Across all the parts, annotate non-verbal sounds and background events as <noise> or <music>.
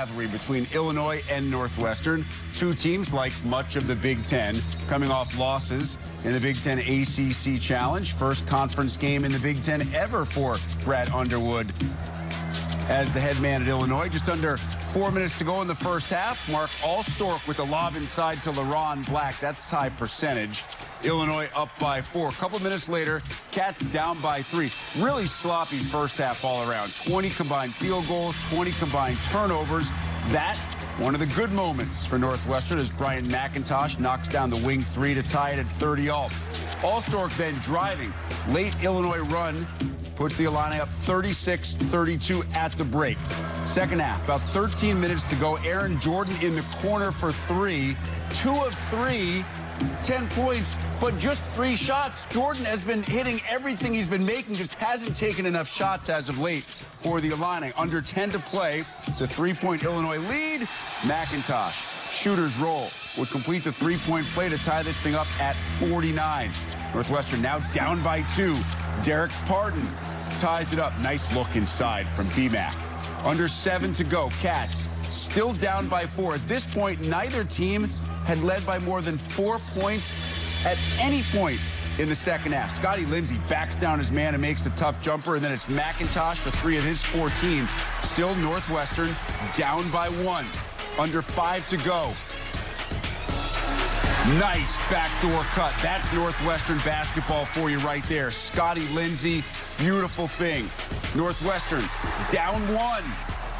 rivalry between Illinois and Northwestern. Two teams, like much of the Big Ten, coming off losses in the Big Ten ACC Challenge. First conference game in the Big Ten ever for Brad Underwood as the head man at Illinois. Just under four minutes to go in the first half. Mark Alstork with a lob inside to LeRon Black. That's high percentage. Illinois up by four. A couple minutes later, Cats down by three. Really sloppy first half all around. 20 combined field goals, 20 combined turnovers. That, one of the good moments for Northwestern as Bryant McIntosh knocks down the wing three to tie it at 30 all. Alstork then driving. Late Illinois run puts the Illini up 36-32 at the break. Second half, about 13 minutes to go. Aaron Jordan in the corner for three. Two of three 10 points, but just three shots. Jordan has been hitting everything he's been making, just hasn't taken enough shots as of late for the Illini. Under 10 to play. It's a three-point Illinois lead. McIntosh, shooter's roll, would complete the three-point play to tie this thing up at 49. Northwestern now down by two. Derek Pardon ties it up. Nice look inside from BMAC. Under seven to go. Cats still down by four. At this point, neither team had led by more than four points at any point in the second half. Scottie Lindsey backs down his man and makes the tough jumper, and then it's McIntosh for three of his 14. Still Northwestern down by one. Under five to go. Nice backdoor cut. That's Northwestern basketball for you right there. Scottie Lindsey, beautiful thing. Northwestern down one.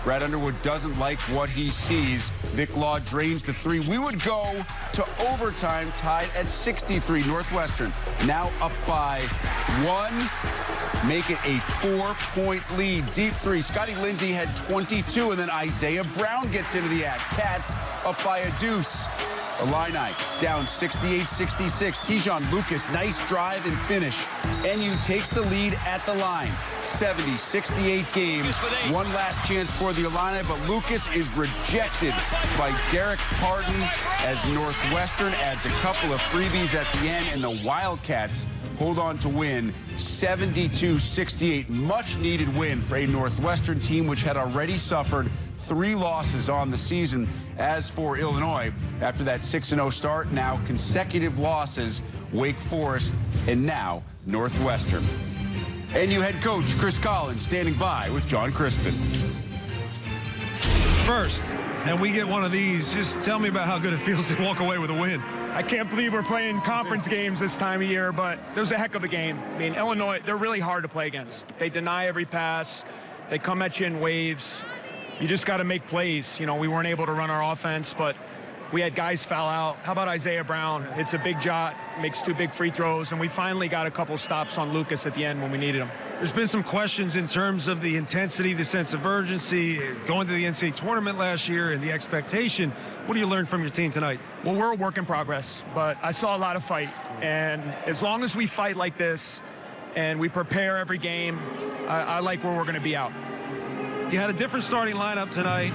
Brad Underwood doesn't like what he sees. Vic Law drains the three. We would go to overtime tied at 63. Northwestern now up by one. Make it a four-point lead. Deep three. Scottie Lindsey had 22, and then Isaiah Brown gets into the act. Cats up by a deuce. Illini down 68-66. Te'Jon Lucas, nice drive and finish. NU takes the lead at the line. 70-68 game. One last chance for the Illini, but Lucas is rejected by Derek Pardon as Northwestern adds a couple of freebies at the end, and the Wildcats hold on to win 72-68. Much needed win for a Northwestern team which had already suffered three losses on the season. As for Illinois, after that 6-0 start, now consecutive losses, Wake Forest, and now Northwestern. And NU head coach Chris Collins standing by with John Crispin. First, and we get one of these, just tell me about how good it feels to walk away with a win. I can't believe we're playing conference games this time of year, but it was a heck of a game. I mean, Illinois, they're really hard to play against. They deny every pass. They come at you in waves you just got to make plays. You know, we weren't able to run our offense, but we had guys foul out. How about Isaiah Brown? It's a big shot, makes two big free throws, and we finally got a couple stops on Lucas at the end when we needed him. There's been some questions in terms of the intensity, the sense of urgency, going to the NCAA tournament last year and the expectation. What do you learn from your team tonight? Well, we're a work in progress, but I saw a lot of fight. And as long as we fight like this and we prepare every game, I, I like where we're going to be out. You had a different starting lineup tonight.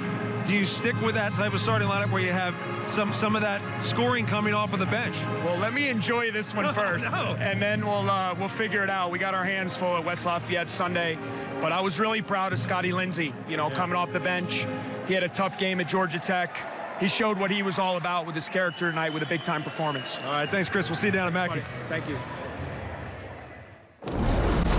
Do you stick with that type of starting lineup where you have some some of that scoring coming off of the bench? Well, let me enjoy this one <laughs> first, no. and then we'll uh, we'll figure it out. We got our hands full at West Lafayette Sunday, but I was really proud of Scottie Lindsey. You know, yeah. coming off the bench, he had a tough game at Georgia Tech. He showed what he was all about with his character tonight with a big time performance. All right, thanks, Chris. We'll see you down at Mackey. Thank you.